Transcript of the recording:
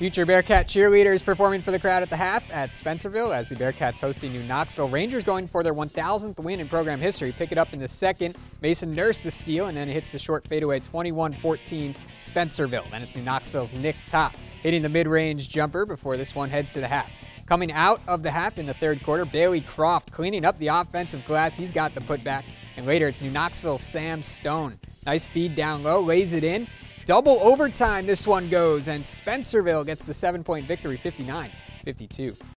Future Bearcat cheerleaders performing for the crowd at the half at Spencerville as the Bearcats hosting New Knoxville. Rangers going for their 1,000th win in program history. Pick it up in the second. Mason Nurse the steal and then it hits the short fadeaway 21-14 Spencerville. Then it's New Knoxville's Nick Top hitting the mid-range jumper before this one heads to the half. Coming out of the half in the third quarter, Bailey Croft cleaning up the offensive glass. He's got the putback. And later it's New Knoxville's Sam Stone. Nice feed down low, lays it in. Double overtime this one goes, and Spencerville gets the seven point victory 59 52.